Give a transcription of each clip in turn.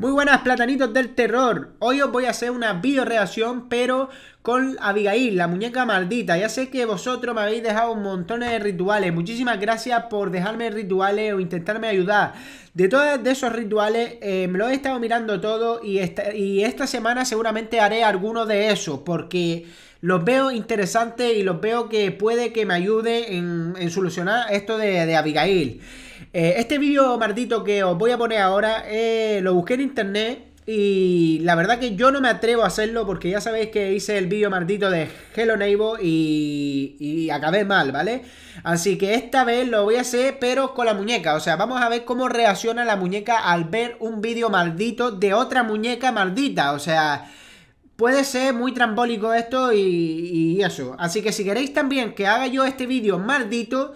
Muy buenas platanitos del terror. Hoy os voy a hacer una video reacción, pero con Abigail, la muñeca maldita. Ya sé que vosotros me habéis dejado un montón de rituales. Muchísimas gracias por dejarme rituales o intentarme ayudar. De todos esos rituales, eh, me lo he estado mirando todo y esta, y esta semana seguramente haré alguno de esos, porque los veo interesantes y los veo que puede que me ayude en, solucionar esto de, de Abigail. Eh, este vídeo maldito que os voy a poner ahora eh, lo busqué en internet y la verdad que yo no me atrevo a hacerlo porque ya sabéis que hice el vídeo maldito de Hello Neighbor y, y acabé mal, ¿vale? Así que esta vez lo voy a hacer pero con la muñeca, o sea, vamos a ver cómo reacciona la muñeca al ver un vídeo maldito de otra muñeca maldita, o sea... Puede ser muy trambólico esto y, y eso. Así que si queréis también que haga yo este vídeo maldito,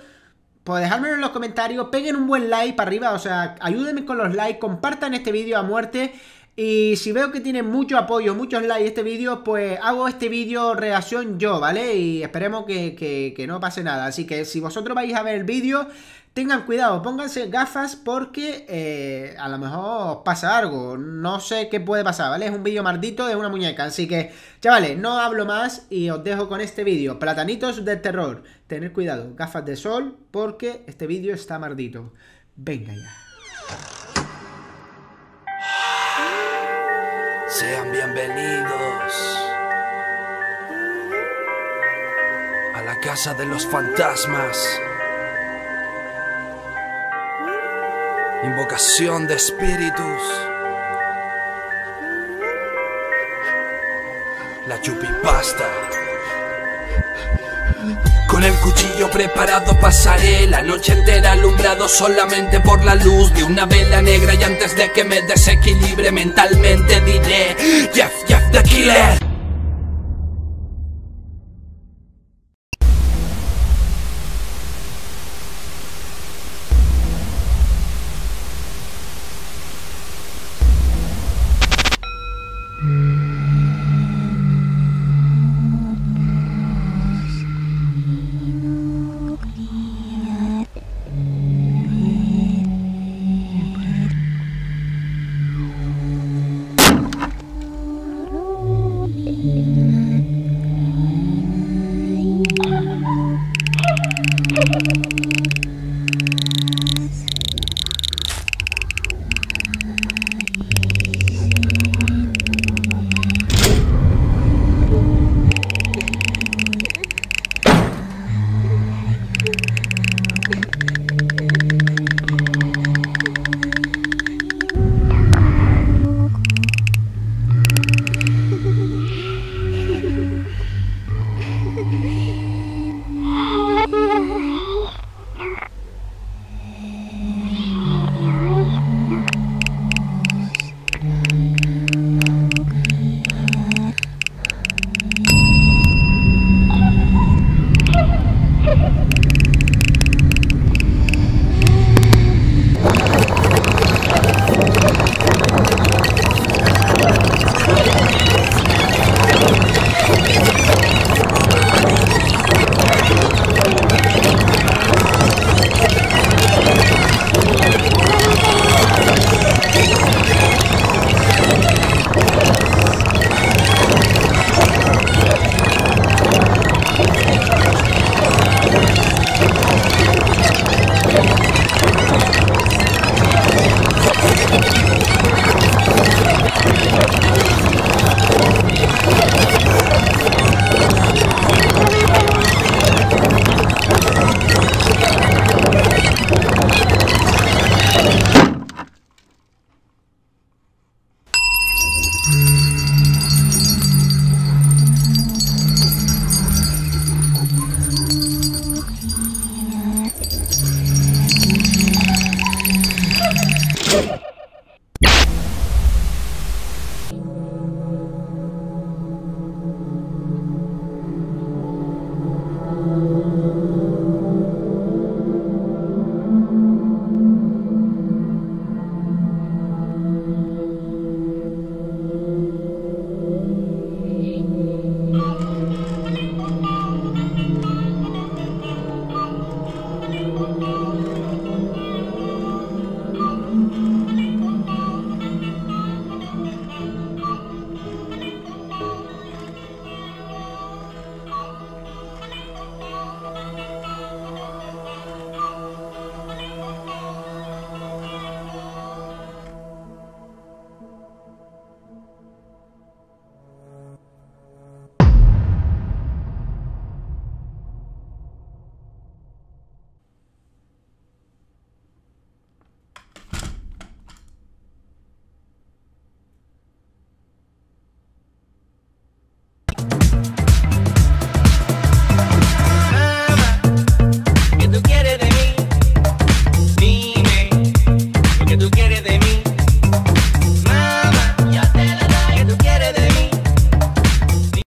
pues dejármelo en los comentarios, peguen un buen like para arriba, o sea, ayúdenme con los likes, compartan este vídeo a muerte y si veo que tiene mucho apoyo, muchos likes este vídeo, pues hago este vídeo reacción yo, ¿vale? Y esperemos que, que, no pase nada. Así que si vosotros vais a ver el vídeo, tengan cuidado, pónganse gafas porque eh, a lo mejor pasa algo. No sé qué puede pasar, ¿vale? Es un vídeo maldito de una muñeca. Así que, chavales, no hablo más y os dejo con este vídeo. Platanitos de terror. Tener cuidado, gafas de sol porque este vídeo está maldito. Venga ya. Sean bienvenidos a la casa de los fantasmas. Invocación de espíritus. La chupipasta. Con el cuchillo preparado pasaré la noche entera alumbrado solamente por la luz de una vela negra y antes de que me desequilibre mentalmente diré Jeff, Jeff the Killer. Amen.